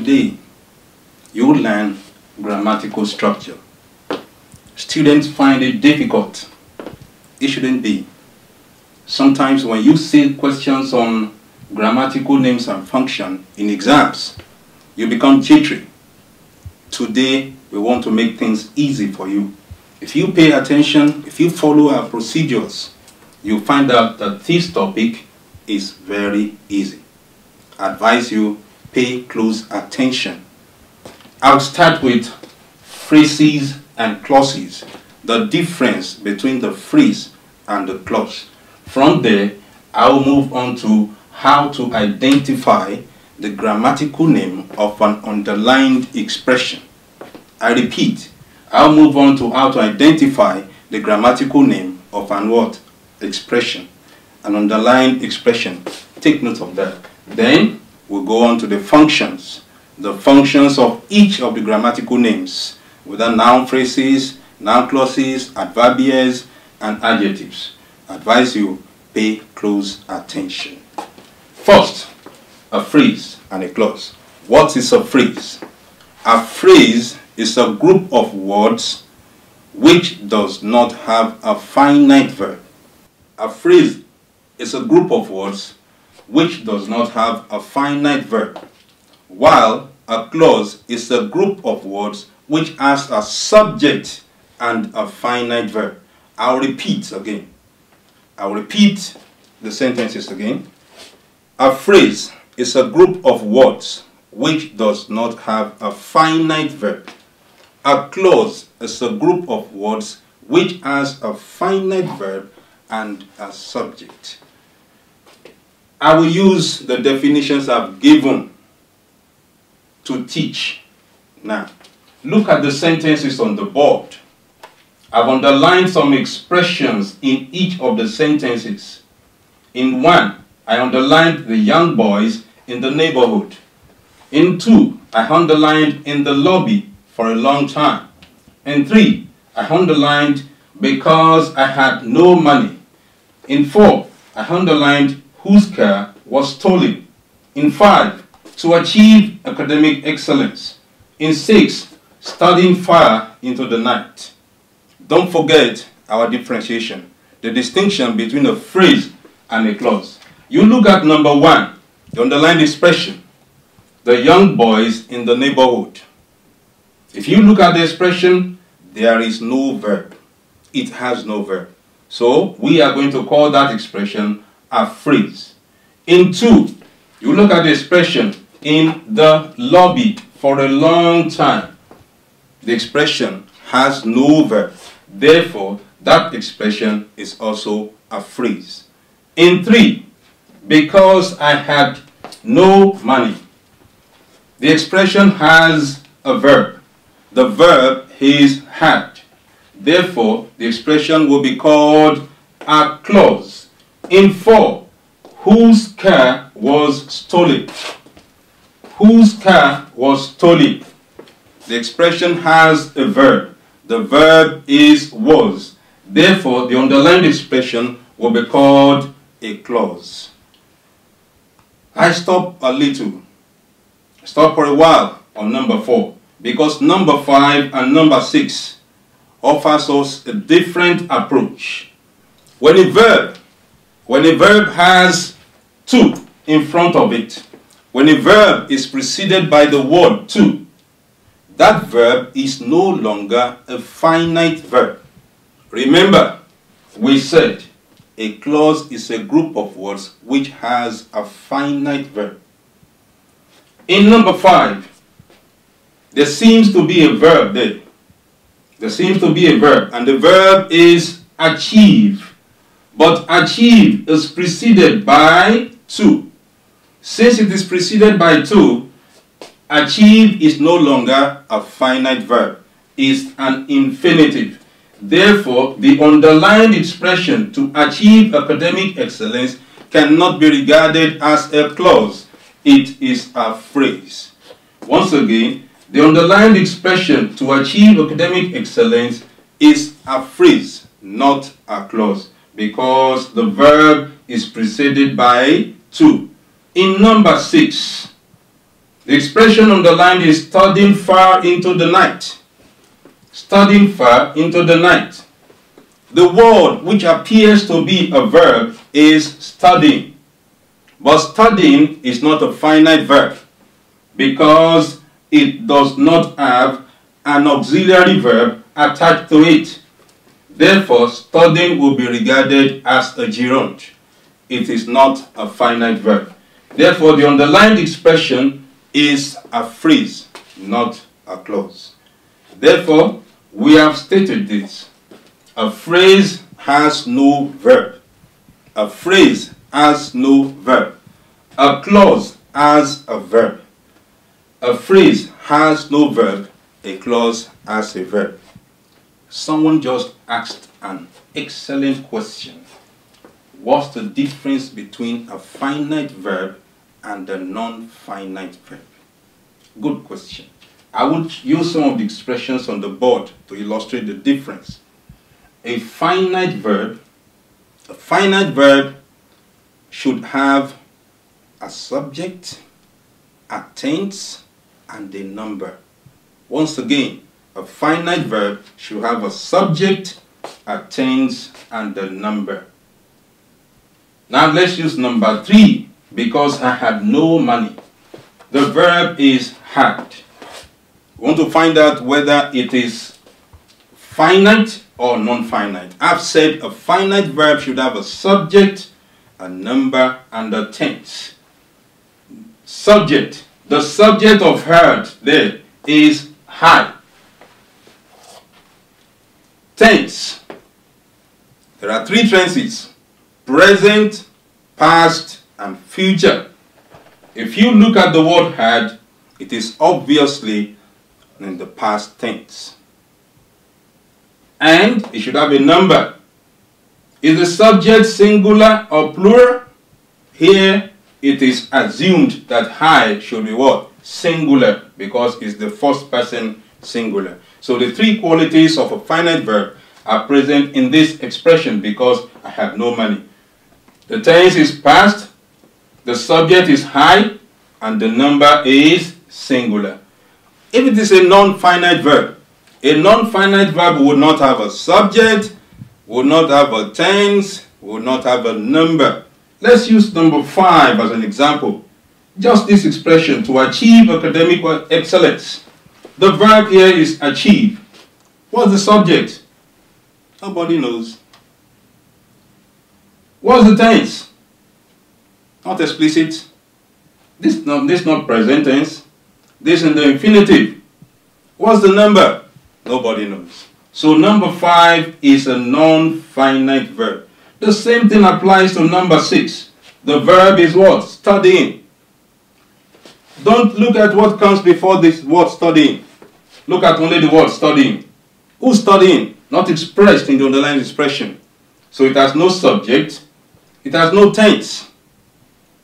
today you will learn grammatical structure. Students find it difficult. It shouldn't be. Sometimes when you see questions on grammatical names and function in exams, you become jittery. Today, we want to make things easy for you. If you pay attention, if you follow our procedures, you'll find out that this topic is very easy. I advise you pay close attention. I'll start with phrases and clauses, the difference between the phrase and the clause. From there, I'll move on to how to identify the grammatical name of an underlined expression. I repeat, I'll move on to how to identify the grammatical name of an what? Expression. An underlined expression. Take note of that. Then we'll go on to the functions. The functions of each of the grammatical names, whether noun phrases, noun clauses, adverbials, and adjectives. Advise you pay close attention. First, a phrase and a clause. What is a phrase? A phrase is a group of words which does not have a finite verb. A phrase is a group of words which does not have a finite verb, while a clause is a group of words which has a subject and a finite verb. I'll repeat again. I'll repeat the sentences again. A phrase is a group of words which does not have a finite verb. A clause is a group of words which has a finite verb and a subject. I will use the definitions I've given to teach. Now, look at the sentences on the board. I've underlined some expressions in each of the sentences. In one, I underlined the young boys in the neighborhood. In two, I underlined in the lobby for a long time. In three, I underlined because I had no money. In four, I underlined whose car was stolen. In five, to achieve academic excellence. In six, studying fire into the night. Don't forget our differentiation, the distinction between a phrase and a clause. You look at number one, the underlined expression, the young boys in the neighborhood. If you look at the expression, there is no verb. It has no verb. So we are going to call that expression a phrase. In two, you look at the expression in the lobby for a long time. The expression has no verb. Therefore, that expression is also a phrase. In three, because I had no money. The expression has a verb. The verb is had. Therefore, the expression will be called a clause. In four, whose car was stolen. Whose car was stolen. The expression has a verb. The verb is was. Therefore, the underlined expression will be called a clause. I stop a little, stop for a while on number four, because number five and number six offers us a different approach. When a verb, when a verb has to in front of it, when a verb is preceded by the word to, that verb is no longer a finite verb. Remember, we said a clause is a group of words which has a finite verb. In number five, there seems to be a verb there. There seems to be a verb, and the verb is achieve. But achieve is preceded by to. Since it is preceded by to, achieve is no longer a finite verb. It's an infinitive. Therefore, the underlined expression to achieve academic excellence cannot be regarded as a clause. It is a phrase. Once again, the underlined expression to achieve academic excellence is a phrase, not a clause, because the verb is preceded by to. In number six, The expression underlined is studying far into the night. Studying far into the night. The word which appears to be a verb is studying. But studying is not a finite verb because it does not have an auxiliary verb attached to it. Therefore, studying will be regarded as a gerund. It is not a finite verb. Therefore, the underlined expression is a phrase, not a clause. Therefore, we have stated this. A phrase has no verb. A phrase has no verb. A clause has a verb. A phrase has no verb. A clause has a verb. Someone just asked an excellent question. What's the difference between a finite verb and a non-finite verb? Good question. I would use some of the expressions on the board to illustrate the difference. A finite verb, a finite verb should have a subject, a tense, and a number. Once again, a finite verb should have a subject, a tense, and a number. Now let's use number three because I had no money. The verb is had. We want to find out whether it is finite or non-finite. I've said a finite verb should have a subject, a number, and a tense. Subject. The subject of heard there is had. Tense. There are three tenses. Present, past, and future. If you look at the word had, it is obviously in the past tense. And it should have a number. Is the subject singular or plural? Here it is assumed that I should be what? Singular because it's the first person singular. So the three qualities of a finite verb are present in this expression because I have no money. The tense is past, the subject is I, and the number is singular. If it is a non-finite verb, a non-finite verb would not have a subject, would not have a tense, would not have a number. Let's use number five as an example. Just this expression, to achieve academic excellence. The verb here is achieve. What's the subject? Nobody knows. What's the tense? Not explicit. This not this not present tense. This in the infinitive. What's the number? Nobody knows. So number five is a non-finite verb. The same thing applies to number six. The verb is what? Studying. Don't look at what comes before this word studying. Look at only the word studying. Who's studying? Not expressed in the underlying expression. So it has no subject. It has no tense.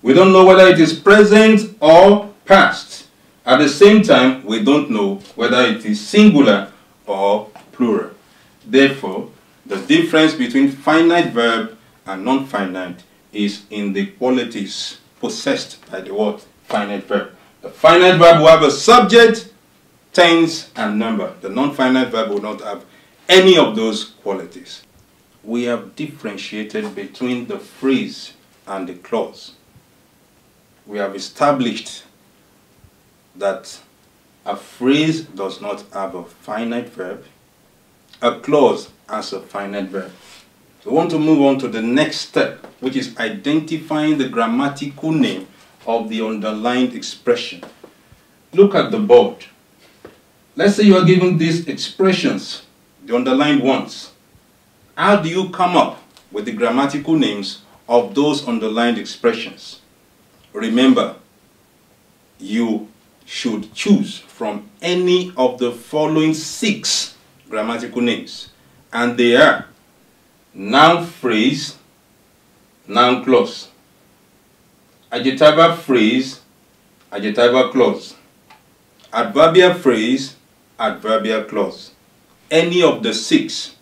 We don't know whether it is present or past. At the same time, we don't know whether it is singular or plural. Therefore, the difference between finite verb and non-finite is in the qualities possessed by the word finite verb. The finite verb will have a subject, tense, and number. The non-finite verb will not have any of those qualities. We have differentiated between the phrase and the clause. We have established that a phrase does not have a finite verb. A clause has a finite verb. So we want to move on to the next step, which is identifying the grammatical name of the underlined expression. Look at the board. Let's say you are given these expressions, the underlined ones. How do you come up with the grammatical names of those underlined expressions? Remember, you should choose from any of the following six grammatical names. And they are noun phrase, noun clause, adjectival phrase, adjectival clause, adverbial phrase, adverbial clause. Any of the six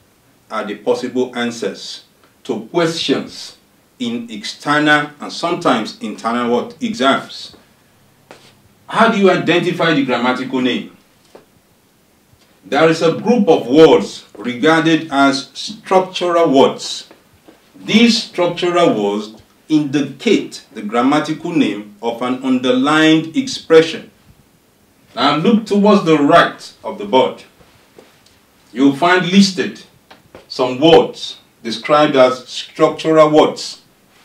are the possible answers to questions in external and sometimes internal what exams. How do you identify the grammatical name? There is a group of words regarded as structural words. These structural words indicate the grammatical name of an underlined expression. Now look towards the right of the board. You'll find listed some words described as structural words.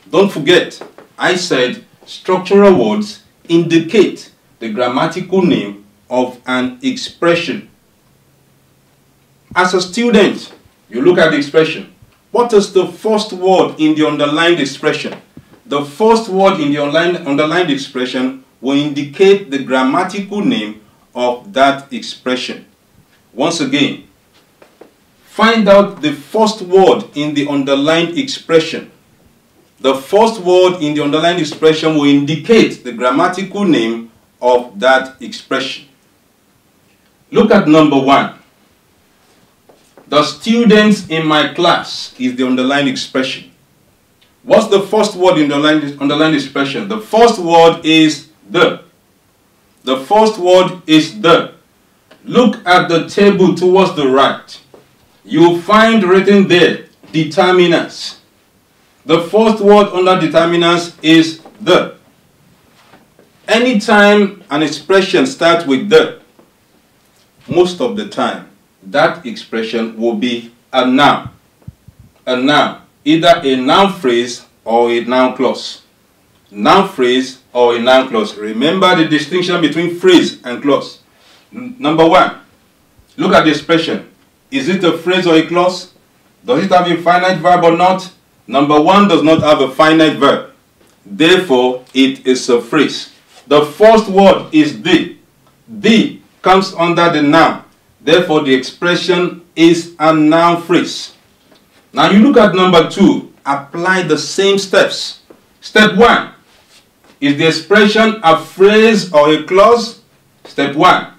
Don't forget, I said structural words indicate the grammatical name of an expression. As a student, you look at the expression. What is the first word in the underlined expression? The first word in the underlined expression will indicate the grammatical name of that expression. Once again, find out the first word in the underlined expression. The first word in the underlined expression will indicate the grammatical name of that expression. Look at number one. The students in my class is the underlined expression. What's the first word in the underlined, expression? The first word is the. The first word is the. Look at the table towards the right. You'll find written there determinants. The first word under determinants is the. Anytime an expression starts with the, most of the time, that expression will be a noun. A noun, either a noun phrase or a noun clause. Noun phrase or a noun clause. Remember the distinction between phrase and clause. Number one, look at the expression. Is it a phrase or a clause? Does it have a finite verb or not? Number one does not have a finite verb. Therefore, it is a phrase. The first word is the. The comes under the noun. Therefore, the expression is a noun phrase. Now you look at number two. Apply the same steps. Step one. Is the expression a phrase or a clause? Step one.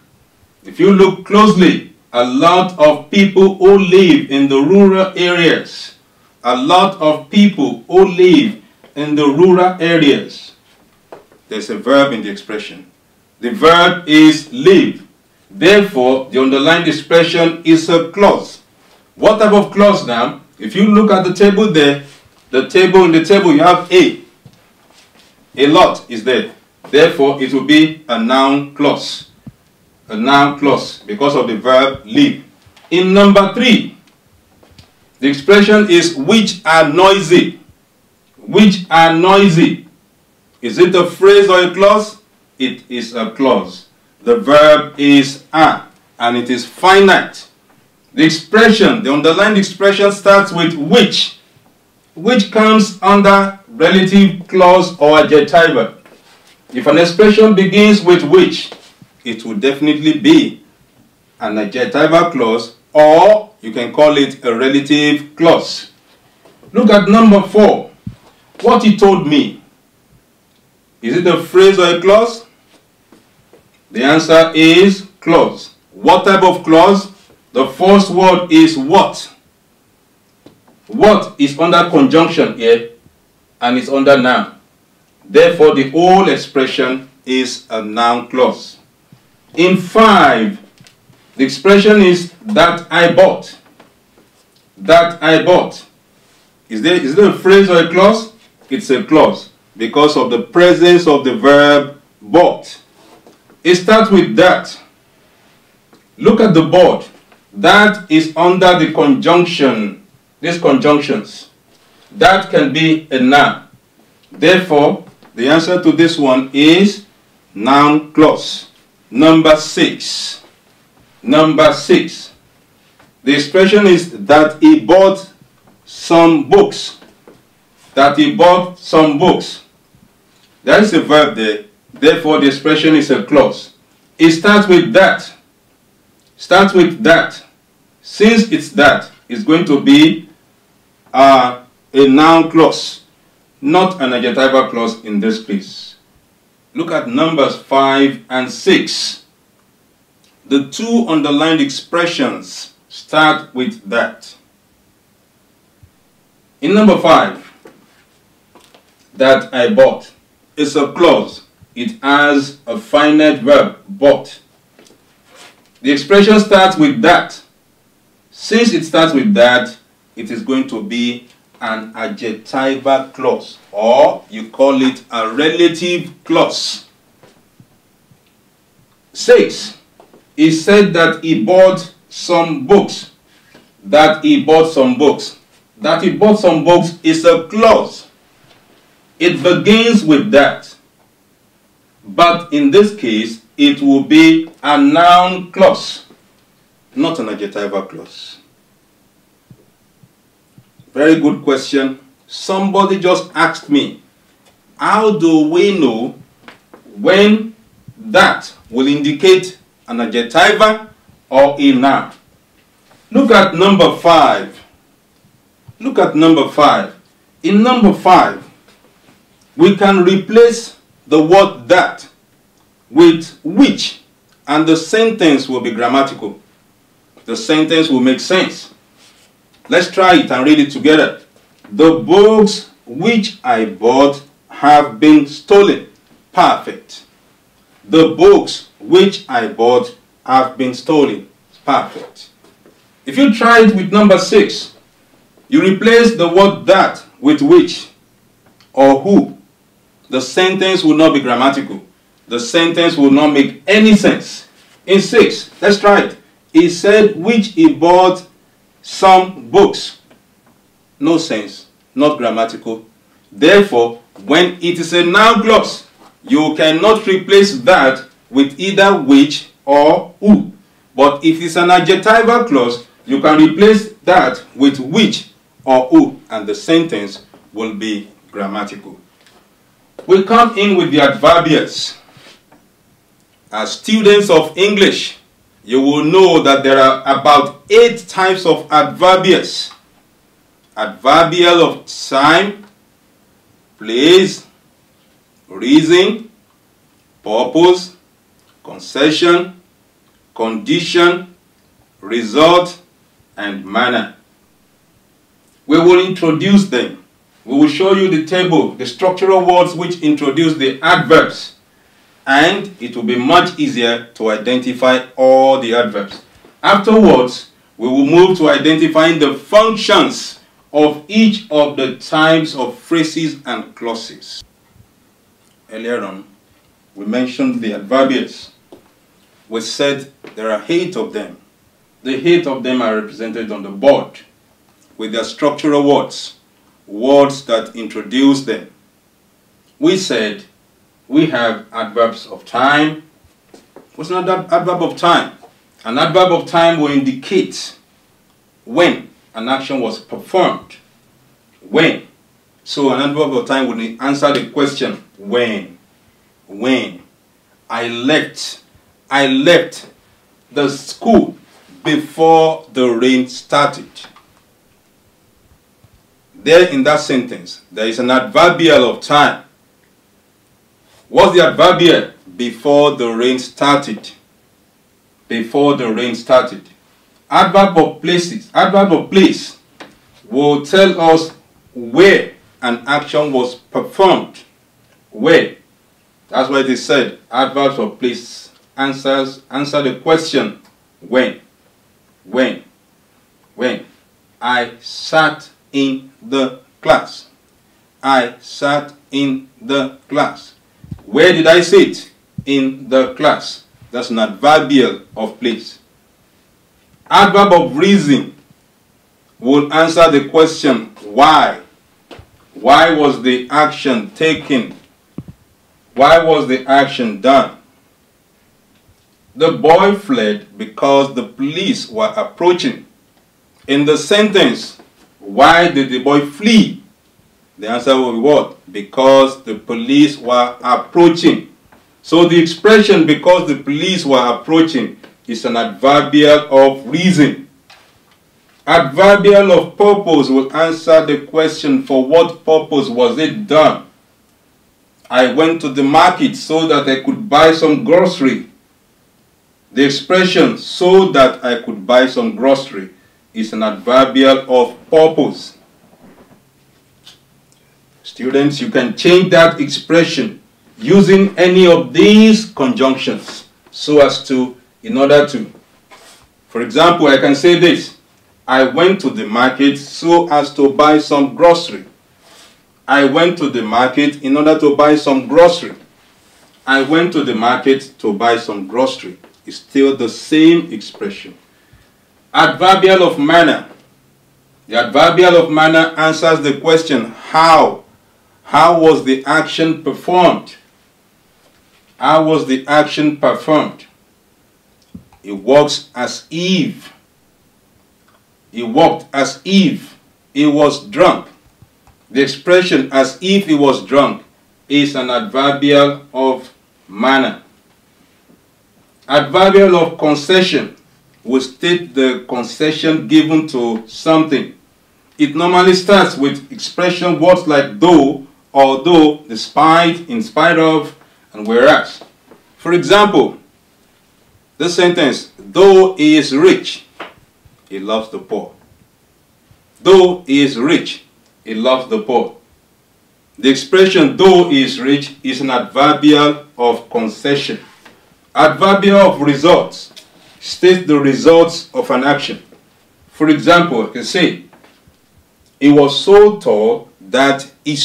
If you look closely, a lot of people who live in the rural areas, a lot of people who live in the rural areas, there's a verb in the expression. The verb is live. Therefore, the underlined expression is a clause. What type of clause now? If you look at the table there, the table in the table you have a. A lot is there. Therefore, it will be a noun clause. A noun clause because of the verb live. In number three, the expression is which are noisy. Which are noisy. Is it a phrase or a clause? It is a clause. The verb is are, and it is finite. The expression, the underlined expression starts with which, which comes under relative clause or adjective. If an expression begins with which, it will definitely be an adjectival clause or you can call it a relative clause. Look at number four. What he told me. Is it a phrase or a clause? The answer is clause. What type of clause? The first word is what. What is under conjunction here and is under noun. Therefore, the whole expression is a noun clause. In 5, the expression is that I bought. That I bought. Is there, is there a phrase or a clause? It's a clause because of the presence of the verb bought. It starts with that. Look at the board. That is under the conjunction, these conjunctions. That can be a noun. Therefore, the answer to this one is noun clause. Number six. Number six. The expression is that he bought some books. That he bought some books. There is a verb there Therefore, the expression is a clause. It starts with that. Starts with that. Since it's that, it's going to be uh, a noun clause, not an adjectival clause in this case. Look at numbers 5 and 6. The two underlined expressions start with that. In number 5, that I bought is a clause it has a finite verb, bought. The expression starts with that. Since it starts with that, it is going to be an adjectival clause, or you call it a relative clause. 6. He said that he bought some books. That he bought some books. That he bought some books is a clause. It begins with that. But in this case, it will be a noun clause, not an adjectival clause. Very good question. Somebody just asked me, how do we know when that will indicate an adjectival or a noun? Look at number five. Look at number five. In number five, we can replace the word that with which and the sentence will be grammatical. The sentence will make sense. Let's try it and read it together. The books which I bought have been stolen. Perfect. The books which I bought have been stolen. Perfect. If you try it with number six, you replace the word that with which or who. The sentence will not be grammatical. The sentence will not make any sense. In six, let's try it. He said which he bought some books. No sense, not grammatical. Therefore, when it is a noun clause, you cannot replace that with either which or who. But if it's an adjectival clause, you can replace that with which or who, and the sentence will be grammatical. We come in with the adverbials. As students of English, you will know that there are about eight types of adverbials. Adverbial of time, place, reason, purpose, concession, condition, result, and manner. We will introduce them. We will show you the table, the structural words which introduce the adverbs and it will be much easier to identify all the adverbs. Afterwards, we will move to identifying the functions of each of the types of phrases and clauses. Earlier on, we mentioned the adverbials. We said there are eight of them. The eight of them are represented on the board with their structural words, words that introduce them. We said we have adverbs of time. What's an adverb of time? An adverb of time will indicate when an action was performed. When. So an adverb of time will answer the question when. When. I left. I left the school before the rain started. There in that sentence, there is an adverbial of time. What's the adverbial? Before the rain started. Before the rain started. Adverb of places, adverb of place will tell us where an action was performed. Where. That's why is said adverbs of place answers answer the question when. When. When. I sat in the class. I sat in the class. Where did I sit? In the class. That's an adverbial of place. Adverb of reason will answer the question why. Why was the action taken? Why was the action done? The boy fled because the police were approaching. In the sentence, why did the boy flee? The answer will be what? Because the police were approaching. So the expression because the police were approaching is an adverbial of reason. Adverbial of purpose will answer the question for what purpose was it done? I went to the market so that I could buy some grocery. The expression so that I could buy some grocery is an adverbial of purpose. Students, you can change that expression using any of these conjunctions so as to, in order to. For example, I can say this. I went to the market so as to buy some grocery. I went to the market in order to buy some grocery. I went to the market to buy some grocery. It's still the same expression. Adverbial of manner. The adverbial of manner answers the question, how? How was the action performed? How was the action performed? It works as if. He walked as if he was drunk. The expression as if he was drunk is an adverbial of manner. Adverbial of concession will state the concession given to something. It normally starts with expression words like though, although, despite, in spite of, and whereas. For example, this sentence, though he is rich, he loves the poor. Though he is rich, he loves the poor. The expression though he is rich is an adverbial of concession. Adverbial of results states the results of an action. For example, I can say, he was so tall that he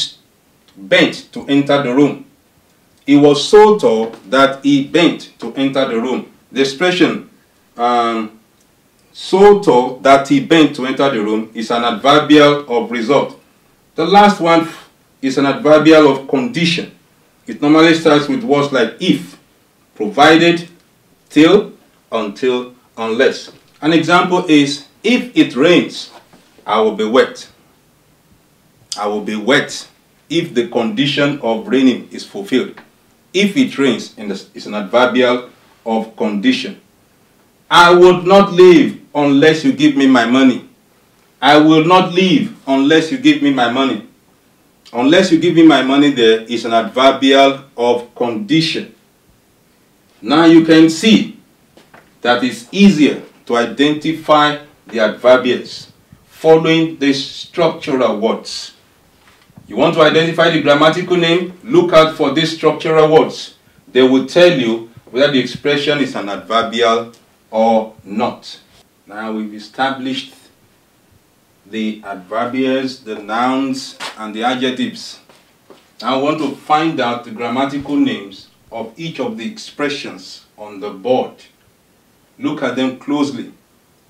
bent to enter the room. He was so tall that he bent to enter the room. The expression um, so tall that he bent to enter the room is an adverbial of result. The last one is an adverbial of condition. It normally starts with words like if, provided, till, until, unless. An example is, if it rains, I will be wet. I will be wet if the condition of raining is fulfilled. If it rains, it's an adverbial of condition. I would not leave unless you give me my money. I will not leave unless you give me my money. Unless you give me my money there is an adverbial of condition. Now you can see that it's easier to identify the adverbials following these structural words. You want to identify the grammatical name? Look out for these structural words. They will tell you whether the expression is an adverbial or not. Now we've established the adverbials, the nouns, and the adjectives. I want to find out the grammatical names of each of the expressions on the board. Look at them closely.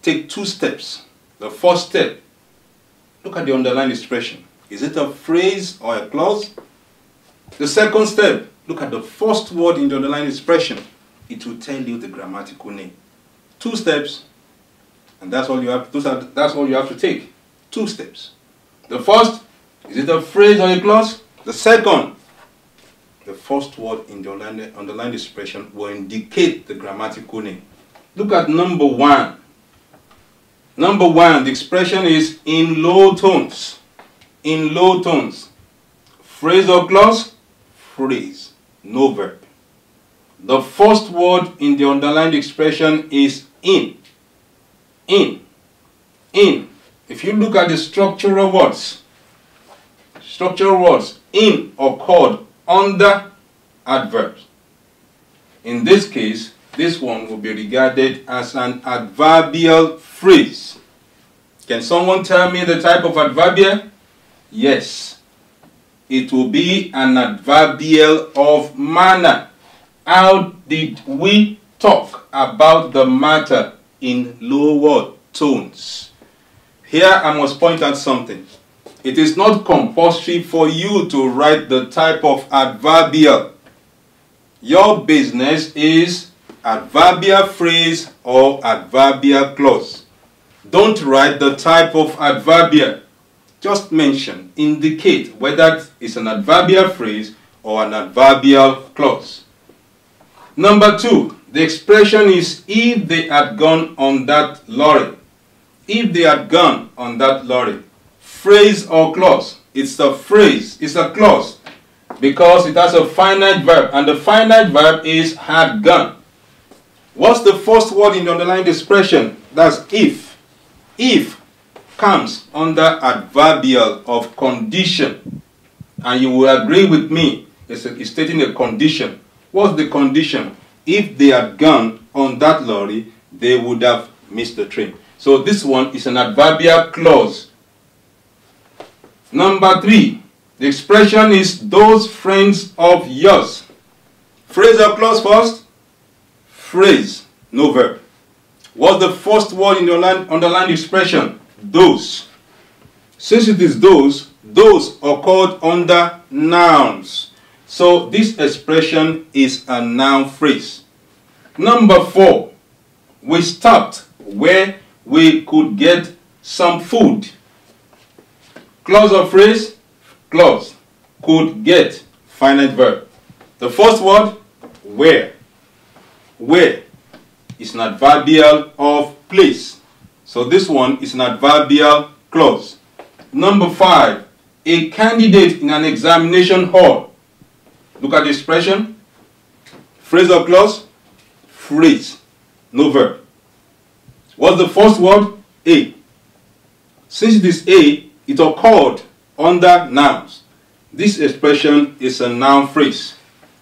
Take two steps. The first step, look at the underlined expression. Is it a phrase or a clause? The second step, look at the first word in the underlined expression. It will tell you the grammatical name. Two steps, and that's all you have. Those are, That's all you have to take. Two steps. The first, is it a phrase or a clause? The second, the first word in the underlined, underlined expression will indicate the grammatical name. Look at number one. Number one, the expression is in low tones. In low tones. Phrase or clause? Phrase. No verb. The first word in the underlined expression is in. In. In. If you look at the structural words, structural words in occurred under adverbs. In this case, this one will be regarded as an adverbial phrase. Can someone tell me the type of adverbial? Yes. It will be an adverbial of manner. How did we talk about the matter in lower tones? Here I must point out something. It is not compulsory for you to write the type of adverbial. Your business is adverbial phrase or adverbial clause. Don't write the type of adverbial. Just mention, indicate whether it's an adverbial phrase or an adverbial clause. Number two, the expression is if they had gone on that lorry. If they had gone on that lorry. Phrase or clause. It's a phrase, it's a clause. Because it has a finite verb. And the finite verb is had gone. What's the first word in the underlined expression? That's if. If comes under adverbial of condition. And you will agree with me is, is stating a condition. What's the condition? If they had gone on that lorry, they would have missed the train. So this one is an adverbial clause. Number three, the expression is those friends of yours. Phrase or clause first? Phrase, no verb. What's the first word in the underlined expression? Those. Since it is those, those are called under nouns. So this expression is a noun phrase. Number four, we stopped where we could get some food. Clause or phrase? Clause. Could get. Finite verb. The first word, where. Where is an adverbial of place. So this one is an adverbial clause. Number five, a candidate in an examination hall. Look at the expression. Phrase or clause? Phrase. No verb. What's the first word? A. Since it is A, it occurred under nouns. This expression is a noun phrase.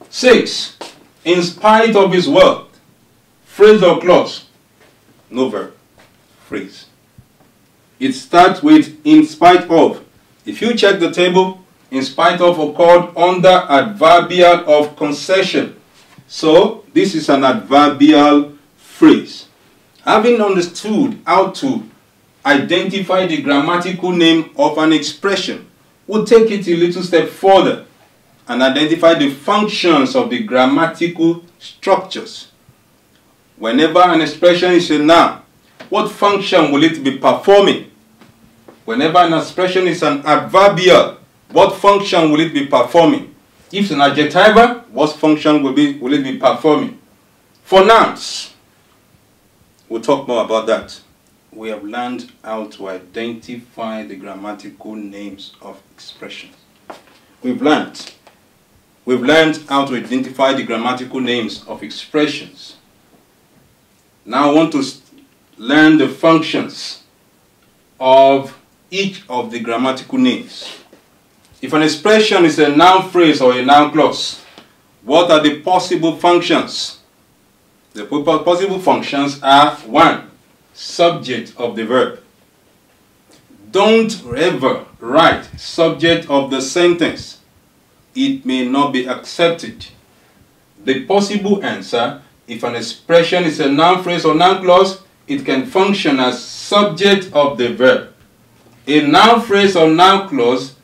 Six. In spite of his. Phrase or clause? No verb. It starts with in spite of. If you check the table, in spite of occurred under adverbial of concession. So this is an adverbial phrase. Having understood how to identify the grammatical name of an expression, we'll take it a little step further and identify the functions of the grammatical structures. Whenever an expression is a noun, what function will it be performing? Whenever an expression is an adverbial, what function will it be performing? If it's an adjectival, what function will, be, will it be performing? For nouns, we'll talk more about that. We have learned how to identify the grammatical names of expressions. We've learned. We've learned how to identify the grammatical names of expressions. Now I want to learn the functions of each of the grammatical names. If an expression is a noun phrase or a noun clause, what are the possible functions? The possible functions are one, subject of the verb. Don't ever write subject of the sentence. It may not be accepted. The possible answer if an expression is a noun phrase or noun clause, it can function as subject of the verb. A noun phrase or noun clause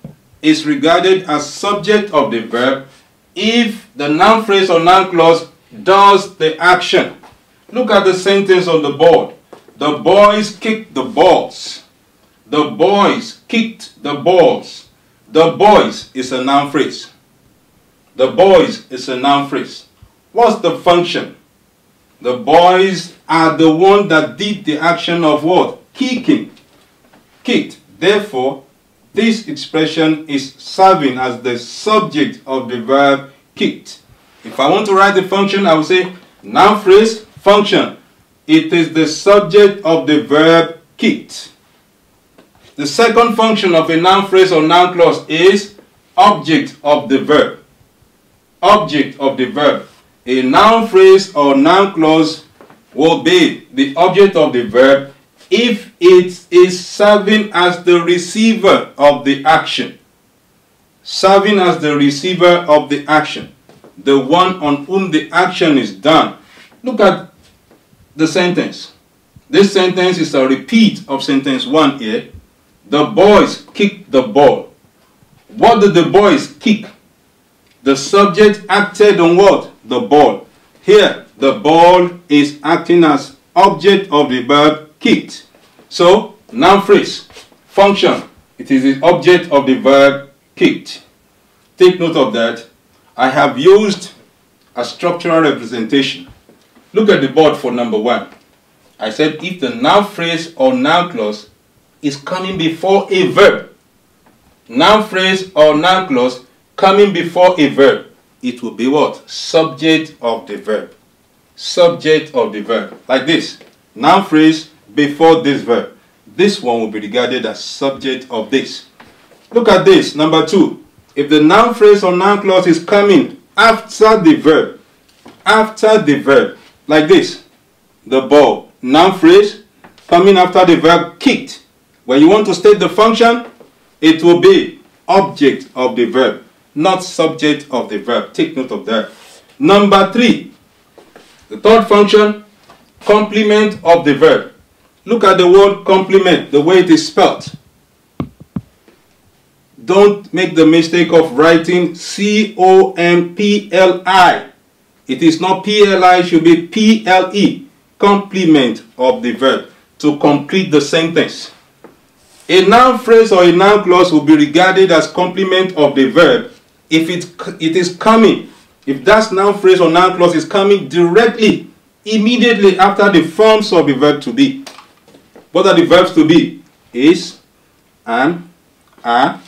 is regarded as subject of the verb if the noun phrase or noun clause does the action. Look at the sentence on the board. The boys kicked the balls. The boys kicked the balls. The boys is a noun phrase. The boys is a noun phrase. What's the function? The boys are the one that did the action of what? Kicking. Kicked. Therefore, this expression is serving as the subject of the verb kicked. If I want to write the function, I will say noun phrase function. It is the subject of the verb kicked. The second function of a noun phrase or noun clause is object of the verb. Object of the verb. A noun phrase or noun clause will be the object of the verb if it is serving as the receiver of the action. Serving as the receiver of the action. The one on whom the action is done. Look at the sentence. This sentence is a repeat of sentence 1 here. The boys kicked the ball. What did the boys kick? The subject acted on what? the ball. Here, the ball is acting as object of the verb kicked. So, noun phrase, function, it is the object of the verb kicked. Take note of that. I have used a structural representation. Look at the board for number one. I said if the noun phrase or noun clause is coming before a verb, noun phrase or noun clause coming before a verb, it will be what? Subject of the verb. Subject of the verb. Like this. Noun phrase before this verb. This one will be regarded as subject of this. Look at this. Number two. if the noun phrase or noun clause is coming after the verb, after the verb, like this, the ball, noun phrase coming after the verb kicked. When you want to state the function, it will be object of the verb, not subject of the verb. Take note of that. Number three, the third function, complement of the verb. Look at the word complement, the way it is spelled. Don't make the mistake of writing C-O-M-P-L-I. It is not P-L-I, it should be P-L-E. Complement of the verb to complete the sentence. A noun phrase or a noun clause will be regarded as complement of the verb if it, it is coming, if that noun phrase or noun clause is coming directly, immediately after the forms of the verb to be. What are the verbs to be? Is, am, are,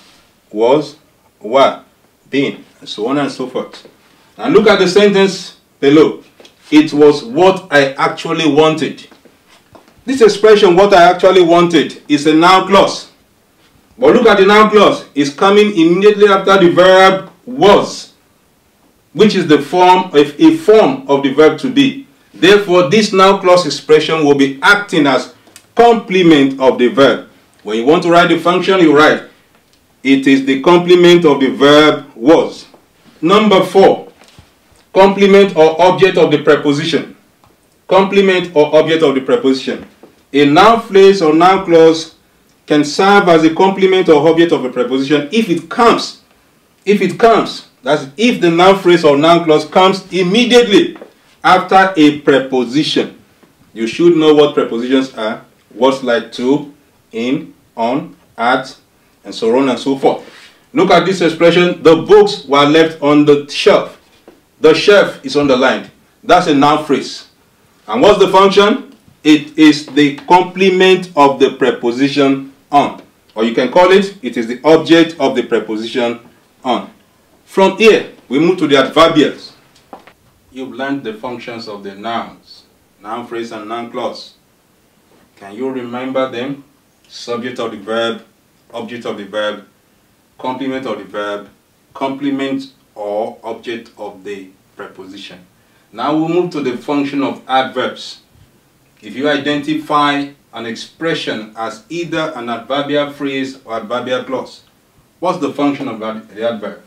was, were, been, and so on and so forth. And look at the sentence below. It was what I actually wanted. This expression, what I actually wanted, is a noun clause. But look at the noun clause. It's coming immediately after the verb was, which is the form of a form of the verb to be. Therefore, this noun clause expression will be acting as complement of the verb. When you want to write the function, you write it is the complement of the verb was. Number four, complement or object of the preposition. Complement or object of the preposition. A noun phrase or noun clause can serve as a complement or object of a preposition if it comes. If it comes, that's if the noun phrase or noun clause comes immediately after a preposition. You should know what prepositions are. Words like to, in, on, at, and so on and so forth. Look at this expression. The books were left on the shelf. The shelf is underlined. That's a noun phrase. And what's the function? It is the complement of the preposition on. Or you can call it, it is the object of the preposition on. From here, we move to the adverbials. You've learned the functions of the nouns, noun phrase and noun clause. Can you remember them? Subject of the verb, object of the verb, complement of the verb, complement or object of the preposition. Now we'll move to the function of adverbs. If you identify an expression as either an adverbial phrase or adverbial clause, what's the function of the adverb?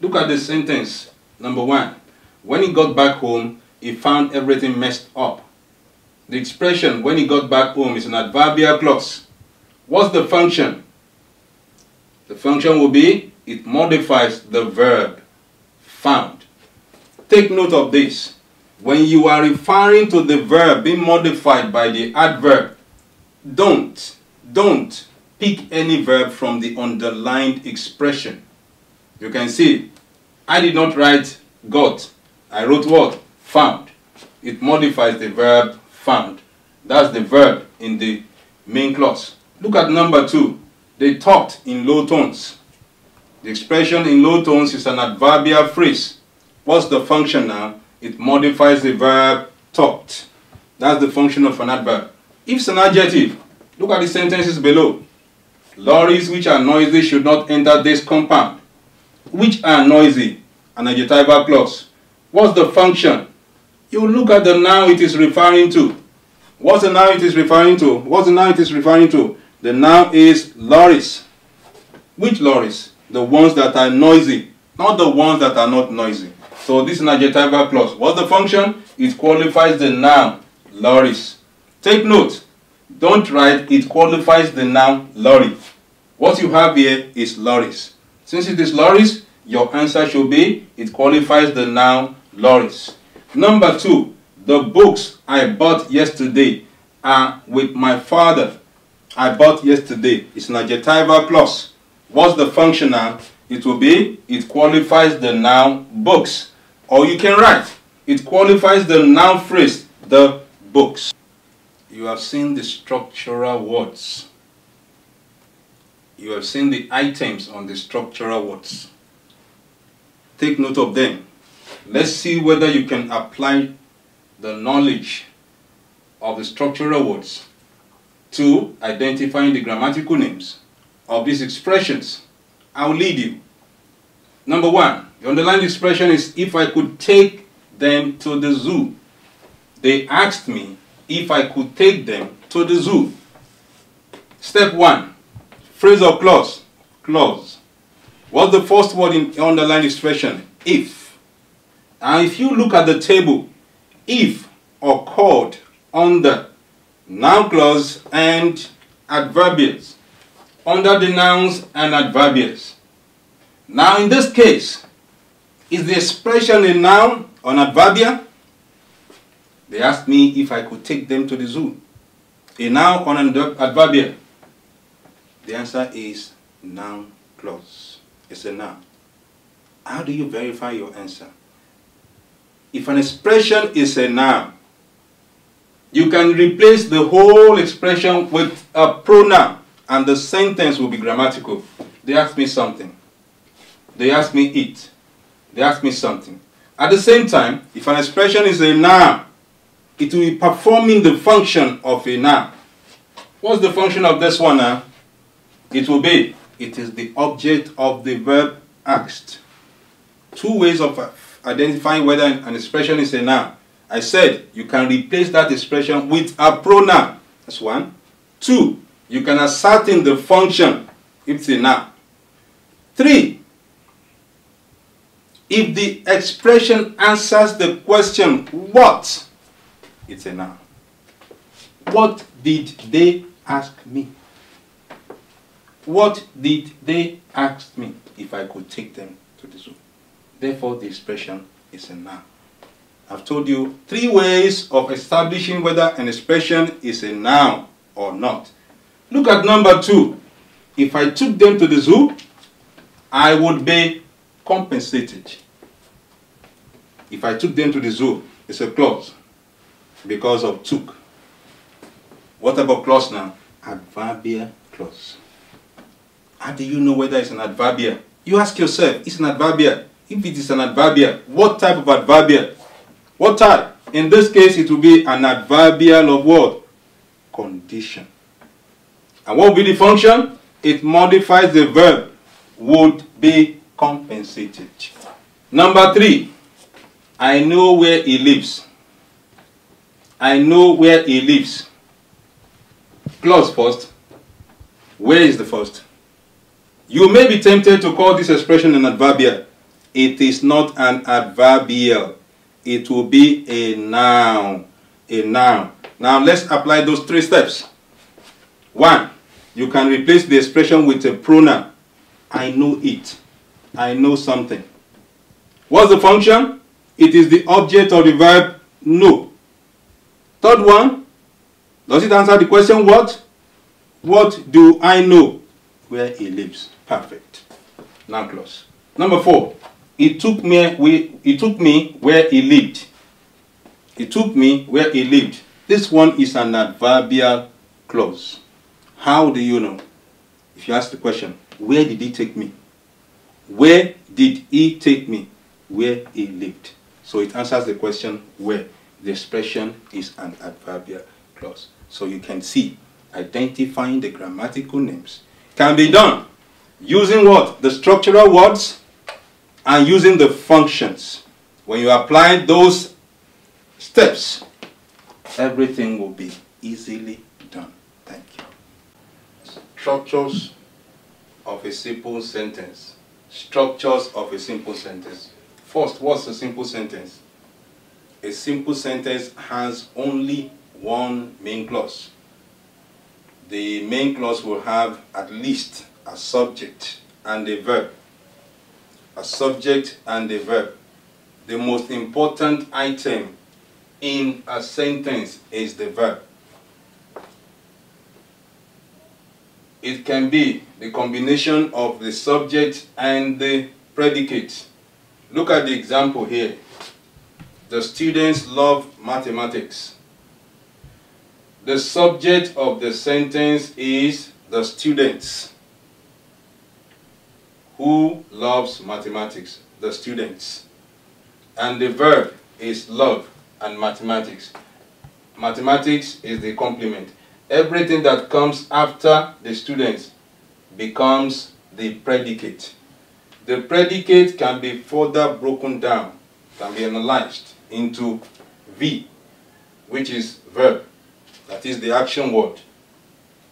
Look at the sentence. Number one, when he got back home, he found everything messed up. The expression when he got back home is an adverbial clause. What's the function? The function will be, it modifies the verb found. Take note of this. When you are referring to the verb being modified by the adverb, don't, don't pick any verb from the underlined expression. You can see, I did not write got. I wrote what? Found. It modifies the verb found. That's the verb in the main clause. Look at number two. They talked in low tones. The expression in low tones is an adverbial phrase. What's the function now? It modifies the verb talked. That's the function of an adverb. If it's an adjective, look at the sentences below. Lorries which are noisy should not enter this compound. Which are noisy? An adjectival clause. What's the function? You look at the noun it is referring to. What's the noun it is referring to? What's the noun it is referring to? The noun is lorries. Which lorries? The ones that are noisy, not the ones that are not noisy. So this is an adjectival clause. What's the function? It qualifies the noun lorries. Take note. Don't write it qualifies the noun lorry. What you have here is lorries. Since it is lorries, your answer should be it qualifies the noun lorries. Number two, the books I bought yesterday are with my father. I bought yesterday. It's an adjectival clause. What's the function? It will be, it qualifies the noun books. Or you can write, it qualifies the noun phrase, the books. You have seen the structural words. You have seen the items on the structural words. Take note of them. Let's see whether you can apply the knowledge of the structural words to identifying the grammatical names of these expressions. I'll lead you. Number one, the underlying expression is if I could take them to the zoo. They asked me if I could take them to the zoo. Step one, phrase or clause. Clause. What's the first word in the underlying expression? If. And if you look at the table, if occurred under noun clause and adverbials. Under the nouns and adverbials. Now in this case, is the expression a noun or an adverbial? They asked me if I could take them to the zoo. A noun or an adverbial? The answer is noun clause. It's a noun. How do you verify your answer? If an expression is a noun, you can replace the whole expression with a pronoun and the sentence will be grammatical. They asked me something. They asked me it. They asked me something. At the same time, if an expression is a noun, it will be performing the function of a noun. What's the function of this one now? It will be, it is the object of the verb asked. Two ways of identifying whether an expression is a noun. I said you can replace that expression with a pronoun. That's one. Two, you can ascertain the function if it's a noun. Three, if the expression answers the question what, it's a noun. What did they ask me? What did they ask me if I could take them to the zoo? Therefore, the expression is a noun. I've told you three ways of establishing whether an expression is a noun or not. Look at number two. If I took them to the zoo, I would be compensated. If I took them to the zoo, it's a clause because of took. What about clause now? Adverbial clause. How do you know whether it's an adverbial? You ask yourself, it's an adverbial. If it is an adverbial, what type of adverbial? What type? In this case, it will be an adverbial of what? Condition. And what will be the function? It modifies the verb would be compensated. Number three, I know where he lives. I know where he lives. Clause first. Where is the first? You may be tempted to call this expression an adverbial. It is not an adverbial. It will be a noun. A noun. Now let's apply those three steps. One, you can replace the expression with a pronoun. I know it. I know something. What's the function? It is the object of the verb know. Third one, does it answer the question what? What do I know? Where he lives. Perfect. Now close. Number four, it took me where, it took me where he lived. It took me where he lived. This one is an adverbial clause. How do you know? If you ask the question, where did he take me? Where did he take me? Where he lived. So it answers the question where. The expression is an adverbial clause. So you can see identifying the grammatical names can be done using what? The structural words and using the functions. When you apply those steps, everything will be easily done. Thank you. Structures of a simple sentence. Structures of a simple sentence. First, what's a simple sentence? A simple sentence has only one main clause. The main clause will have at least a subject and a verb a subject and a verb. The most important item in a sentence is the verb. It can be the combination of the subject and the predicate. Look at the example here. The students love mathematics. The subject of the sentence is the students. Who loves mathematics? The students. And the verb is love and mathematics. Mathematics is the complement. Everything that comes after the students becomes the predicate. the predicate can be further broken down, can be analyzed into V, which is verb, that is the action word.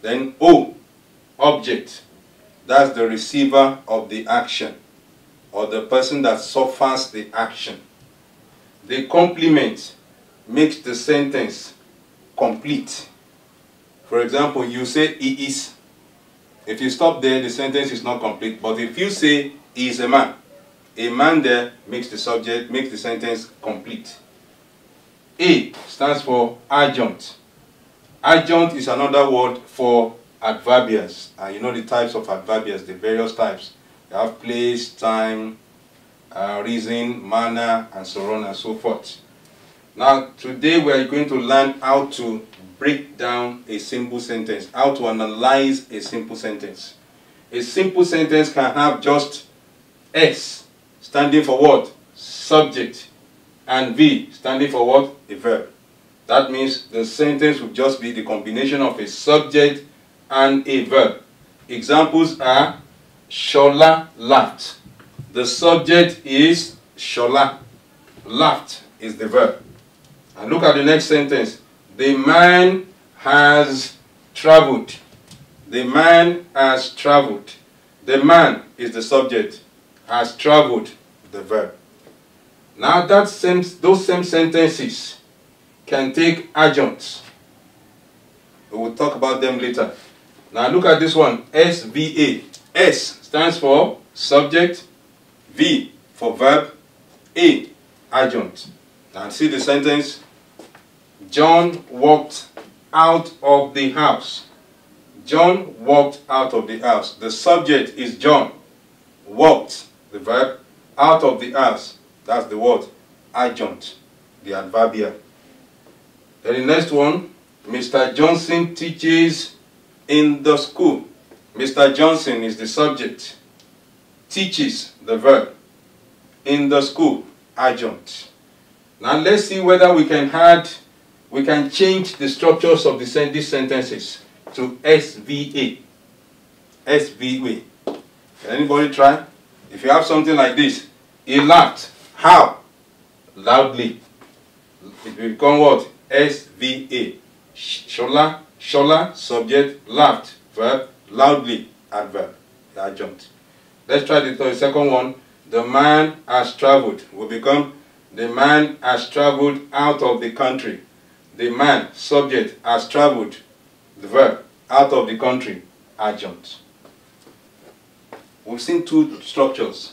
Then O, object, that's the receiver of the action, or the person that suffers the action. The complement makes the sentence complete. For example, you say he is. If you stop there, the sentence is not complete. But if you say he is a man, a man there makes the subject, makes the sentence complete. A stands for adjunct. Adjunct is another word for adverbials. And you know the types of adverbials, the various types. You have place, time, uh, reason, manner, and so on and so forth. Now, today we are going to learn how to break down a simple sentence, how to analyze a simple sentence. A simple sentence can have just S, standing for what? Subject. And V, standing for what? A verb. That means the sentence would just be the combination of a subject and a verb. Examples are Shola laughed. The subject is Shola. Laughed is the verb. And look at the next sentence. The man has traveled. The man has traveled. The man is the subject. Has traveled, the verb. Now that same, those same sentences can take adjuncts. We will talk about them later. Now look at this one, SVA. S stands for subject, V for verb, A adjunct. Now see the sentence. John walked out of the house. John walked out of the house. The subject is John. Walked, the verb, out of the house. That's the word. Adjunct, the adverbial. Then the next one, Mr. Johnson teaches in the school. Mr. Johnson is the subject. Teaches, the verb. In the school, adjunct. Now let's see whether we can add, we can change the structures of the, these sentences to SVA. SVA. Can anybody try? If you have something like this, he laughed. How? Loudly. It will become what? SVA. Shola, Shola, subject, laughed, verb, loudly, adverb, adjunct. Let's try the second one. The man has traveled will become the man has traveled out of the country. The man, subject, has traveled, the verb, out of the country, adjunct. We've seen two structures,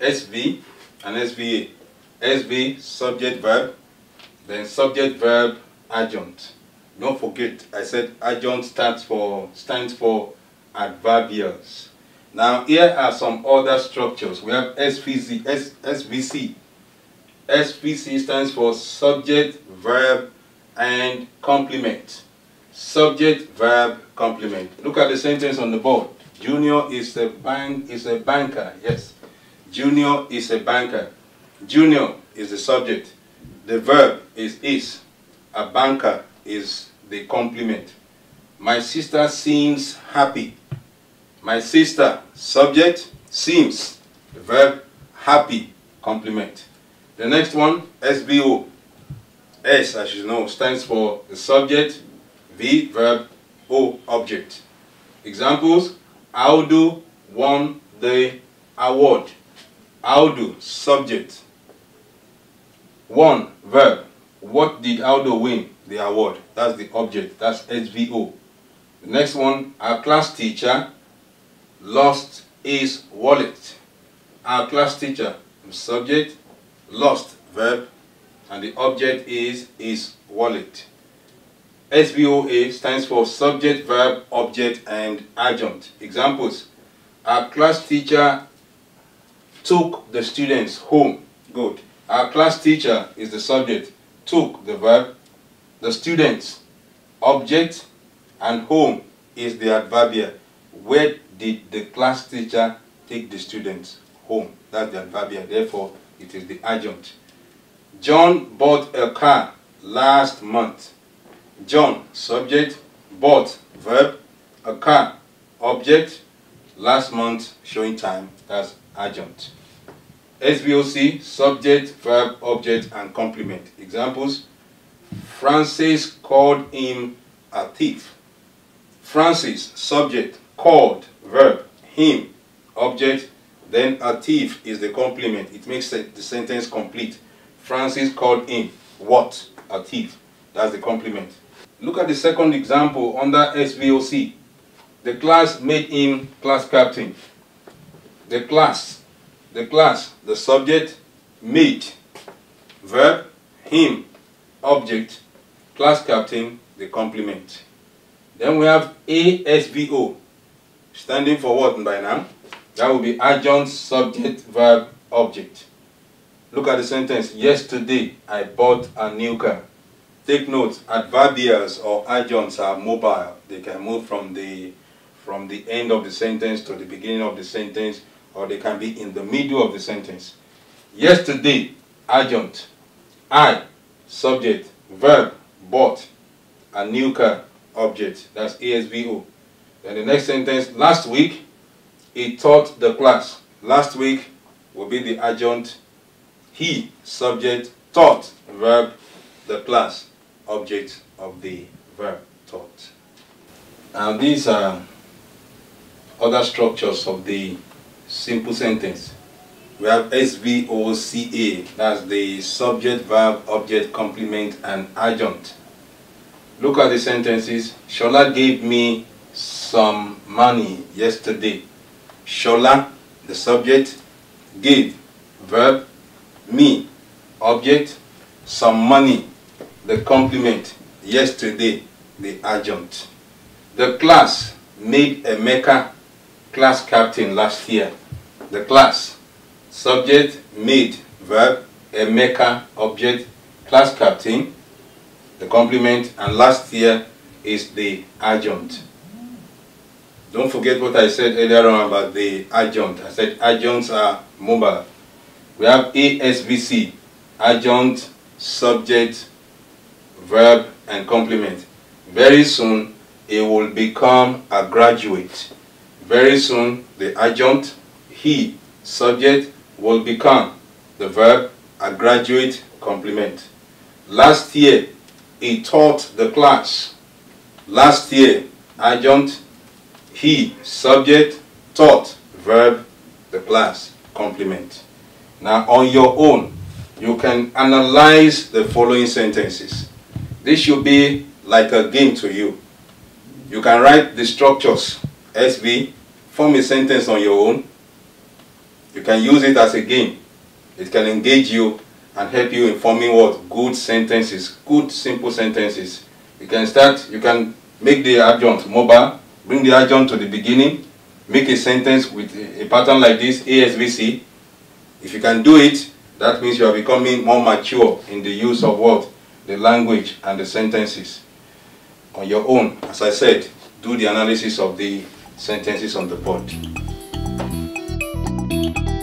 SV and SVA. SV, subject, verb, then subject, verb, adjunct. Don't forget, I said adjunct stands for, stands for adverbials. Now, here are some other structures. We have SVC, S, SVC. SVC stands for subject, verb, and complement. Subject, verb, complement. Look at the sentence on the board. Junior is a bank is a banker. Yes. Junior is a banker. Junior is the subject. The verb is is. A banker is the complement. My sister seems happy. My sister, subject, seems. The verb happy, complement. The next one, SVO. S, as you know, stands for the subject, V, verb, O, object. Examples, Audu won the award. Audu, subject. Won, verb. What did Audu win? The award. That's the object. That's SVO. The next one, our class teacher lost his wallet. Our class teacher, subject, lost, verb, and the object is his wallet. SVOA stands for subject, verb, object, and adjunct. Examples. Our class teacher took the students home. Good. Our class teacher is the subject. Took the verb. The students, object, and home is the adverbial. Where did the class teacher take the students? Home. That's the adverbial. Therefore, it is the adjunct. John bought a car last month. John, subject, bought, verb, a car, object, last month showing time, that's adjunct. SVOC, subject, verb, object, and complement. Examples, Francis called him a thief. Francis, subject, called, verb, him, object, then a thief is the complement. It makes the sentence complete. Francis called him what? A thief. That's the complement. Look at the second example under SVOC. The class made him class captain. The class, the class, the subject, made, verb, him, object, class captain, the complement. Then we have ASVO, standing for what by now? That will be adjunct, subject, verb, object. Look at the sentence. Yesterday, I bought a new car. Take note, adverbials or adjuncts are mobile. They can move from the, from the end of the sentence to the beginning of the sentence, or they can be in the middle of the sentence. Yesterday, adjunct. I, subject, verb, bought, a new car, object. That's ASVO. Then the next sentence, last week, he taught the class. Last week will be the adjunct. He, subject, taught, verb, the class, object of the verb taught. Now these are other structures of the simple sentence. We have SVOCA, that's the subject, verb, object, complement, and adjunct. Look at the sentences. Shola gave me some money yesterday. Shola, the subject, gave, verb, me, object, some money, the complement, yesterday, the adjunct. The class made a Emeka class captain last year. The class, subject, made, verb, Emeka, object, class captain, the complement, and last year is the adjunct. Don't forget what I said earlier on about the adjunct. I said adjuncts are mobile. We have ASVC, adjunct, subject, verb, and complement. Very soon, it will become a graduate. Very soon, the adjunct, he, subject, will become the verb, a graduate complement. Last year, he taught the class. Last year, adjunct, he, subject, taught, verb, the class, complement. Now, on your own, you can analyze the following sentences. This should be like a game to you. You can write the structures, SV, form a sentence on your own. You can use it as a game. It can engage you and help you in forming what? Good sentences, good simple sentences. You can start, you can make the adjunct mobile, Bring the adjunct to the beginning. Make a sentence with a, pattern like this, ASVC. If you can do it, that means you are becoming more mature in the use of what? The language and the sentences. On your own, as I said, do the analysis of the sentences on the board thank you